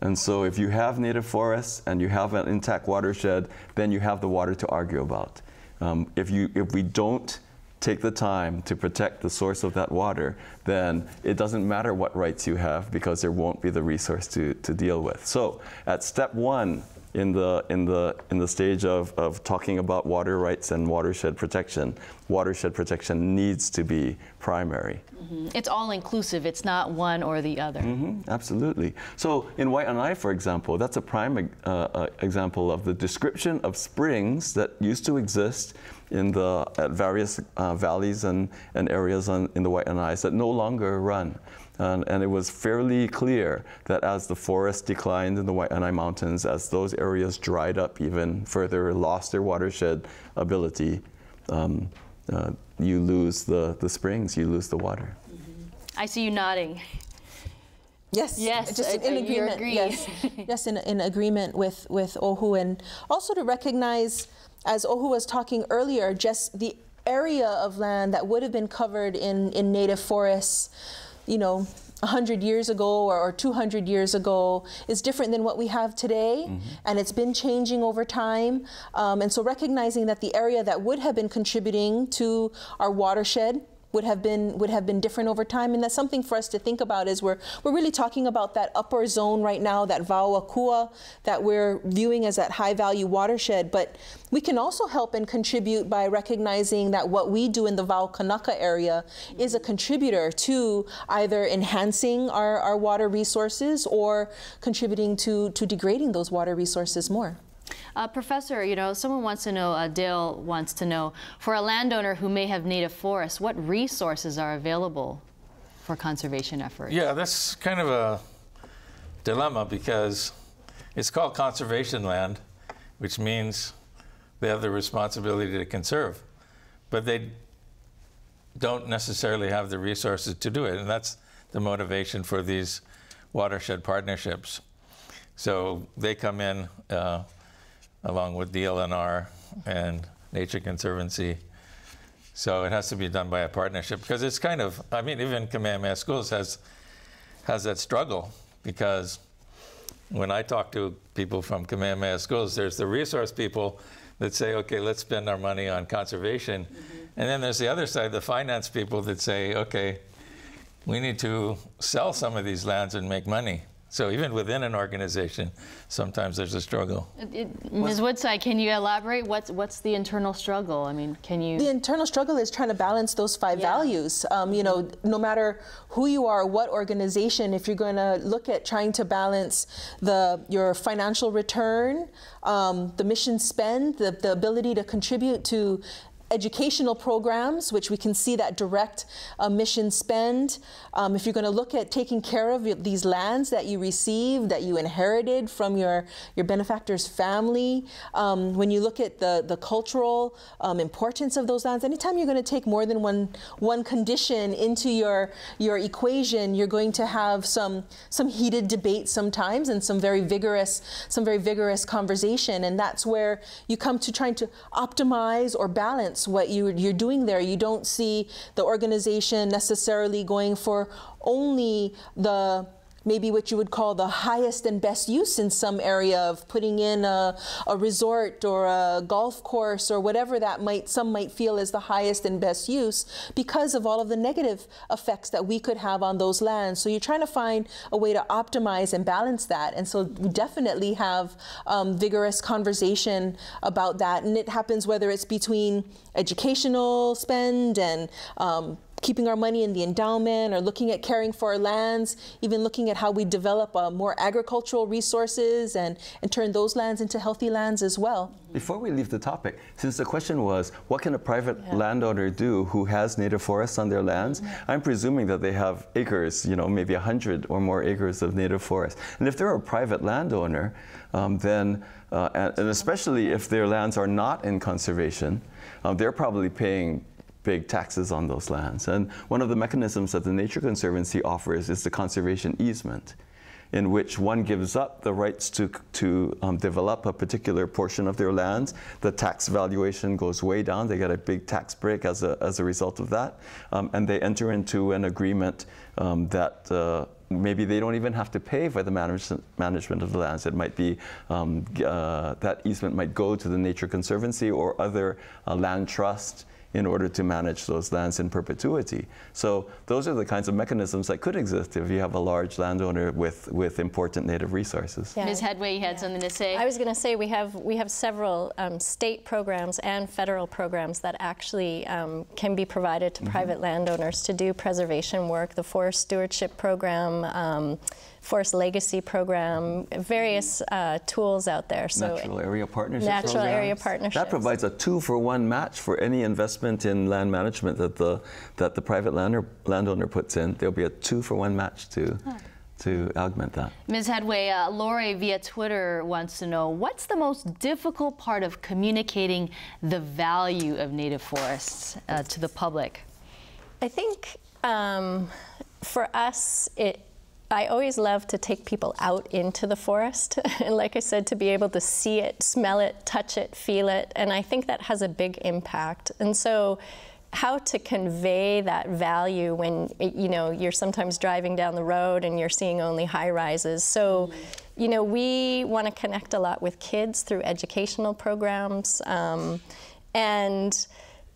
And so if you have native forests and you have an intact watershed, then you have the water to argue about. Um, if, you, if we don't take the time to protect the source of that water, then it doesn't matter what rights you have because there won't be the resource to, to deal with. So at step one, in the, in the, in the stage of, of talking about water rights and watershed protection, watershed protection needs to be primary.
Mm-hmm. It's all inclusive, it's not one or the other.
Mm-hmm. Absolutely. So in Waianae, for example, that's a prime uh, uh, example of the description of springs that used to exist in the at various uh, valleys and, and areas on, in the White Waianae that no longer run. And, and, it was fairly clear that as the forest declined in the Waianae Mountains, as those areas dried up even further, lost their watershed ability, um, uh, you lose the, the springs, you lose the water.
Mm-hmm. I see you nodding.
Yes.
Yes.
Just in uh, agreement. Yes. yes. In, in agreement with with 'Ohu, and also to recognize as 'Ohu was talking earlier, just the area of land that would have been covered in, in native forests, you know, 100 years ago or, or 200 years ago is different than what we have today, mm-hmm. and it's been changing over time. Um, and so recognizing that the area that would have been contributing to our watershed would have been would have been different over time and that's something for us to think about as we're we're really talking about that upper zone right now that Wao Akua that we're viewing as that high value watershed but we can also help and contribute by recognizing that what we do in the Wao Kanaka area is a contributor to either enhancing our, our water resources or contributing to to degrading those water resources more.
Uh, professor, you know, someone wants to know, uh, Dale wants to know, for a landowner who may have native forests, what resources are available for conservation efforts?
Yeah, that's kind of a dilemma because it's called conservation land, which means they have the responsibility to conserve, but they don't necessarily have the resources to do it, and that's the motivation for these watershed partnerships. So they come in uh, along with DLNR and Nature Conservancy. So it has to be done by a partnership because it's kind of, I mean, even Kamehameha Schools has, has that struggle because when I talk to people from Kamehameha Schools, there's the resource people that say, okay, let's spend our money on conservation. Mm-hmm. And then there's the other side, the finance people that say, okay, we need to sell some of these lands and make money. So even within an organization, sometimes there's a struggle. It,
it, Ms. Woodside, can you elaborate? What's what's the internal struggle? I mean, can you?
The internal struggle is trying to balance those five yeah. values. Um, you know, no matter who you are, what organization, if you're going to look at trying to balance the your financial return, um, the mission spend, the, the ability to contribute to educational programs, which we can see that direct uh, mission spend. Um, if you're going to look at taking care of these lands that you received, that you inherited from your, your benefactor's family, um, when you look at the, the cultural um, importance of those lands, anytime you're going to take more than one, one condition into your, your equation, you're going to have some, some heated debate sometimes and some very vigorous, some very vigorous conversation. And that's where you come to trying to optimize or balance what you, you're doing there. You don't see the organization necessarily going for only the maybe what you would call the highest and best use in some area of putting in a, a resort or a golf course or whatever that might some might feel is the highest and best use because of all of the negative effects that we could have on those lands. So you're trying to find a way to optimize and balance that. And so we definitely have um, vigorous conversation about that. And it happens whether it's between educational spend and um, keeping our money in the endowment or looking at caring for our lands, even looking at how we develop uh, more agricultural resources and, and turn those lands into healthy lands as well.
Before we leave the topic, since the question was, what can a private yeah. landowner do who has native forests on their lands? Mm-hmm. I'm presuming that they have acres, you know, maybe 100 or more acres of native forest. And if they're a private landowner, um, then, uh, and, and, especially if their lands are not in conservation, um, they're probably paying big taxes on those lands. And one of the mechanisms that the Nature Conservancy offers is the conservation easement, in which one gives up the rights to, to um, develop a particular portion of their lands. The tax valuation goes way down. They get a big tax break as a, as a result of that. Um, and they enter into an agreement um, that uh, maybe they don't even have to pay for the manage management of the lands. It might be um, uh, that easement might go to the Nature Conservancy or other uh, land trust in order to manage those lands in perpetuity. So those are the kinds of mechanisms that could exist if you have a large landowner with, with important native resources.
Yeah. Ms. Hadway, you had yeah. something to say?
I was going to say we have, we have several um, state programs and federal programs that actually um, can be provided to mm -hmm. private landowners to do preservation work. The Forest Stewardship Program, um, Forest Legacy Program, various uh, tools out there.
So natural area partnership.
Natural
programs.
area partnerships.
That provides a two-for-one match for any investment in land management that the that the private landowner landowner puts in. There'll be a two-for-one match to. Huh to augment that.
Ms. Hadway, uh, Lori via Twitter wants to know what's the most difficult part of communicating the value of native forests uh, to the public?
I think um, for us, it I always love to take people out into the forest. [LAUGHS] and like I said, to be able to see it, smell it, touch it, feel it. And I think that has a big impact. And so, how to convey that value when you know you're sometimes driving down the road and you're seeing only high rises. So, mm-hmm. you know, we want to connect a lot with kids through educational programs, um, and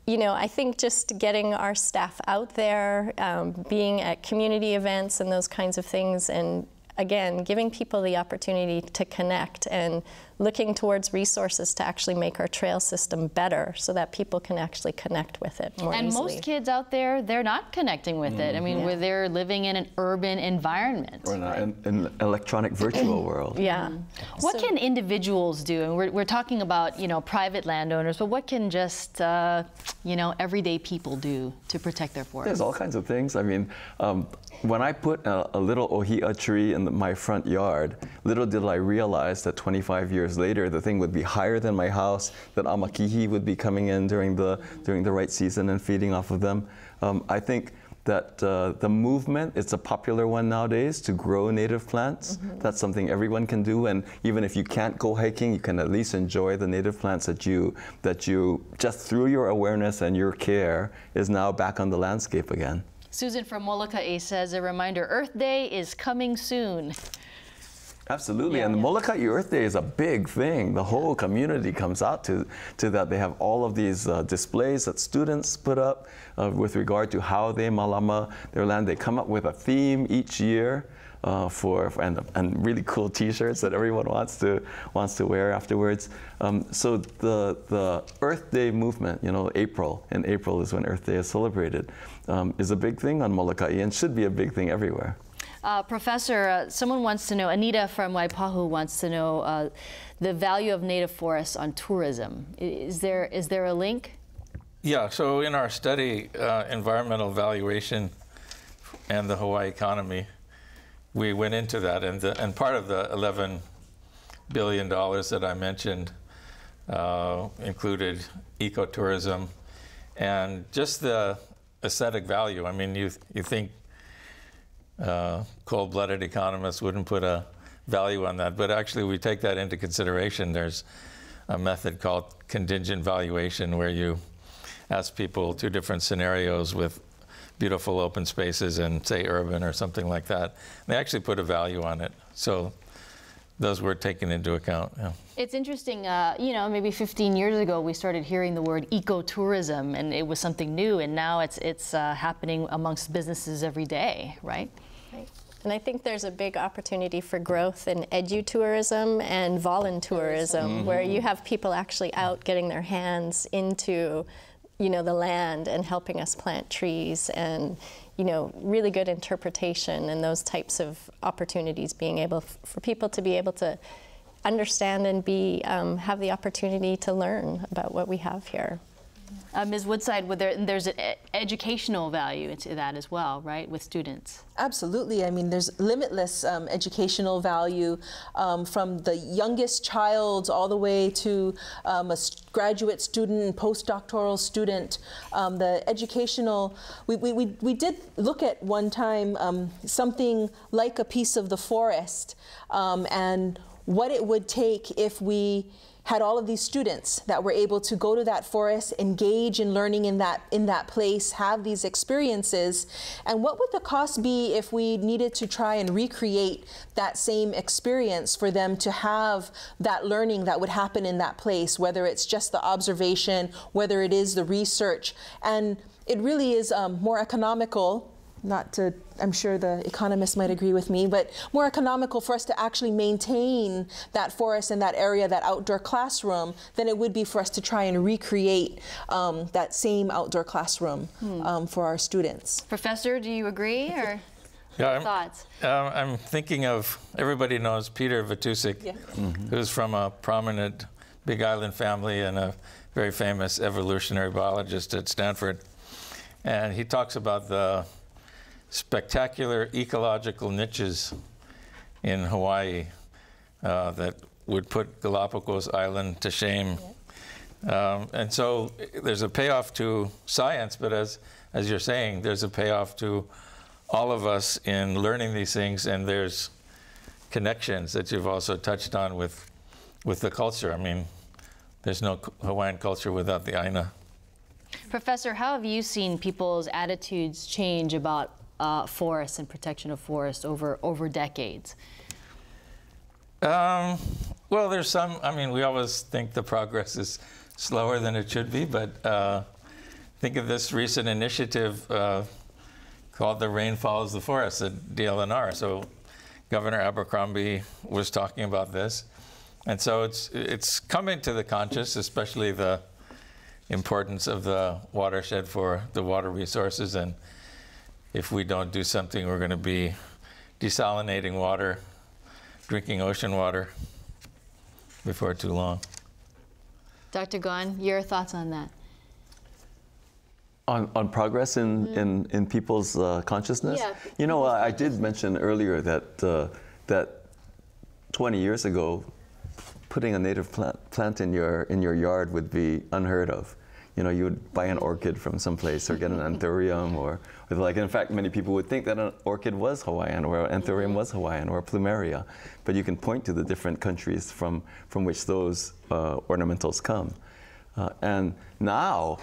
you know, I think just getting our staff out there, um, being at community events and those kinds of things, and again, giving people the opportunity to connect and looking towards resources to actually make our trail system better so that people can actually connect with it more
and
easily.
most kids out there, they're not connecting with mm it. I mean, yeah. where they're living in an urban environment.
Or right? in an electronic virtual world.
Yeah.
Mm. What so, can individuals do? And we're, we're talking about, you know, private landowners, but what can just, uh, you know, everyday people do to protect their forests?
There's all kinds of things. I mean, um, when I put a, a little ohia tree in the, my front yard, little did I realize that 25 years later, the thing would be higher than my house, that amakihi would be coming in during the, during the right season and feeding off of them. Um, I think that uh, the movement, it's a popular one nowadays to grow native plants. Mm -hmm. That's something everyone can do. And even if you can't go hiking, you can at least enjoy the native plants that you, that you just through your awareness and your care is now back on the landscape again.
Susan from Molokai says a reminder Earth Day is coming soon.
Absolutely, yeah, and yeah. Molokai Earth Day is a big thing. The whole community comes out to, to that. They have all of these uh, displays that students put up uh, with regard to how they malama their land. They come up with a theme each year. Uh, for and, and really cool T-shirts that everyone wants to wants to wear afterwards. Um, so the the Earth Day movement, you know, April and April is when Earth Day is celebrated, um, is a big thing on Molokai and should be a big thing everywhere.
Uh, Professor, uh, someone wants to know, Anita from Waipahu wants to know uh, the value of native forests on tourism. Is there is there a link?
Yeah, so in our study, uh, environmental valuation and the Hawaii economy, we went into that, and, the, and part of the 11 billion dollars that I mentioned uh, included ecotourism and just the aesthetic value. I mean, you you think uh, cold-blooded economists wouldn't put a value on that, but actually we take that into consideration. There's a method called contingent valuation where you ask people two different scenarios with beautiful open spaces and say urban or something like that. They actually put a value on it. So those were taken into account. Yeah.
It's interesting, uh, you know, maybe 15 years ago we started hearing the word ecotourism and it was something new and now it's, it's uh, happening amongst businesses every day, right?
And I think there's a big opportunity for growth in edutourism and voluntourism, mm -hmm. where you have people actually out getting their hands into you know, the land and helping us plant trees and, you know, really good interpretation and those types of opportunities, being able for people to be able to understand and be, um, have the opportunity to learn about what we have here.
Uh, Ms. Woodside, there, there's an educational value to that as well, right, with students?
Absolutely. I mean, there's limitless um, educational value um, from the youngest child all the way to um, a graduate student, postdoctoral student. Um, the educational, we, we, we, we, did look at one time um, something like a piece of the forest um, and what it would take if we had all of these students that were able to go to that forest, engage in learning in that in that place, have these experiences, and what would the cost be if we needed to try and recreate that same experience for them to have that learning that would happen in that place, whether it's just the observation, whether it is the research, and it really is um, more economical not to, I'm sure the economists might agree with me, but more economical for us to actually maintain that forest and that area, that outdoor classroom, than it would be for us to try and recreate um, that same outdoor classroom hmm. um, for our students.
Professor, do you agree or?
Yeah, I'm,
thoughts?
Um, I'm thinking of, everybody knows Peter Vitousek, yeah. mm -hmm. who's from a prominent Big Island family and a very famous evolutionary biologist at Stanford. And he talks about the spectacular ecological niches in Hawaii uh, that would put Galapagos Island to shame. Um, and so there's a payoff to science, but as, as you're saying, there's a payoff to all of us in learning these things, and there's connections that you've also touched on with, with the culture. I mean, there's no Hawaiian culture without the Aina.
Professor, how have you seen people's attitudes change about uh, forests and protection of forests over, over decades?
Um, well, there's some, I mean, we always think the progress is slower than it should be, but uh, think of this recent initiative uh, called the Rain Follows the Forest at DLNR. So Governor Abercrombie was talking about this. And so it's, it's coming to the conscious, especially the importance of the watershed for the water resources and if we don't do something, we're going to be desalinating water, drinking ocean water before too long.
Dr. Gon, your thoughts on that?
On, on progress in, mm. in, in people's uh, consciousness?
Yeah,
you know, I, I did mention earlier that, uh, that 20 years ago, putting a native plant, plant in, your, in your yard would be unheard of you know, you would buy an orchid from someplace or get an [LAUGHS] anthurium or, or like, in fact, many people would think that an orchid was Hawaiian or an anthurium was Hawaiian or a plumeria. But you can point to the different countries from, from which those uh, ornamentals come. Uh, and now,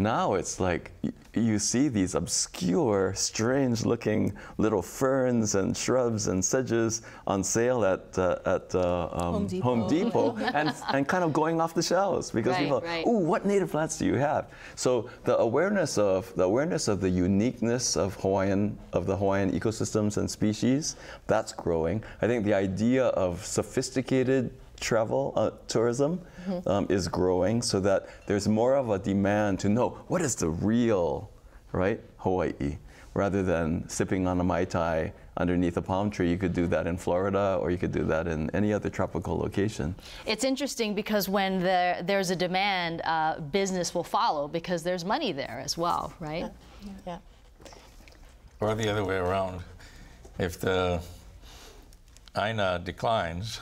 now it's like you see these obscure, strange looking little ferns and shrubs and sedges on sale at, uh, at uh, um, Home Depot, Home Depot [LAUGHS] and, and kind of going off the shelves because
right,
people,
right.
ooh, what native plants do you have? So the awareness of the awareness of the uniqueness of Hawaiian of the Hawaiian ecosystems and species, that's growing. I think the idea of sophisticated travel, uh, tourism, -hmm. um, is growing so that there's more of a demand to know what is the real, right, Hawaii? rather than sipping on a Mai Tai underneath a palm tree, you could do that in Florida or you could do that in any other tropical location.
It's interesting because when there, there's a demand, uh, business will follow because there's money there as well, right?
Yeah.
Or the other way around. If the Aina declines,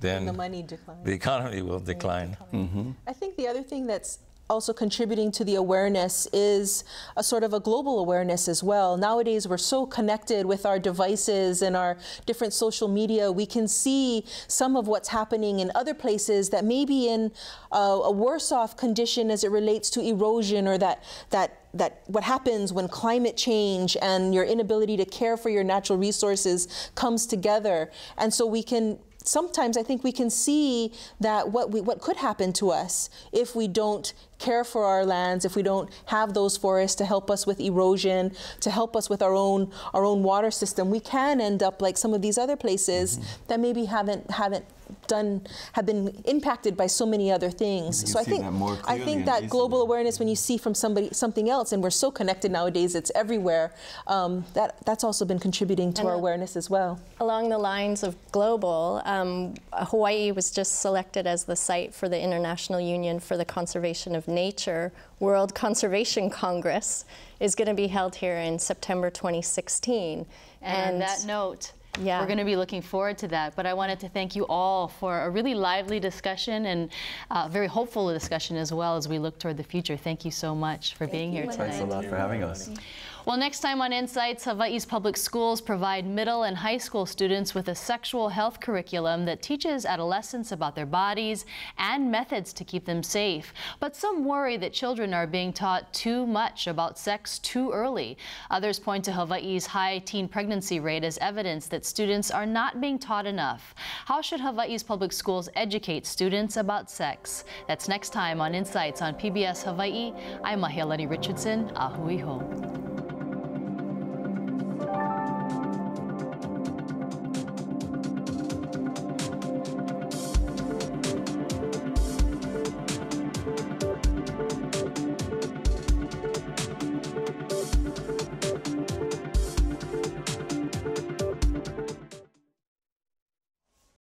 then
the money declines.
the economy will decline. Mm-hmm.
I think the other thing that's also contributing to the awareness is a sort of a global awareness as well. Nowadays, we're so connected with our devices and our different social media. We can see some of what's happening in other places that may be in a, a worse off condition as it relates to erosion or that that that what happens when climate change and your inability to care for your natural resources comes together. And so we can sometimes I think we can see that what we, what could happen to us if we don't care for our lands, if we don't have those forests to help us with erosion, to help us with our own our own water system, we can end up like some of these other places mm-hmm. that maybe haven't haven't done have been impacted by so many other things.
You
so I think I think that global awareness when you see from somebody something else, and we're so connected nowadays, it's everywhere. Um, that that's also been contributing to and our awareness as well.
Along the lines of global, um, Hawaii was just selected as the site for the International Union for the Conservation of Nature World Conservation Congress is going to be held here in September 2016.
And, and on that note, yeah. We're going to be looking forward to that. But I wanted to thank you all for a really lively discussion and a very hopeful discussion as well as we look toward the future. Thank you so much for
thank
being here tonight.
Thanks a lot for having us.
Well, next time on Insights, Hawaii's public schools provide middle and high school students with a sexual health curriculum that teaches adolescents about their bodies and methods to keep them safe. But some worry that children are being taught too much about sex too early. Others point to Hawaii's high teen pregnancy rate as evidence that students are not being taught enough. How should Hawaii's public schools educate students about sex? That's next time on Insights on PBS Hawaii. I'm Mahealani Richardson. Ahui ho.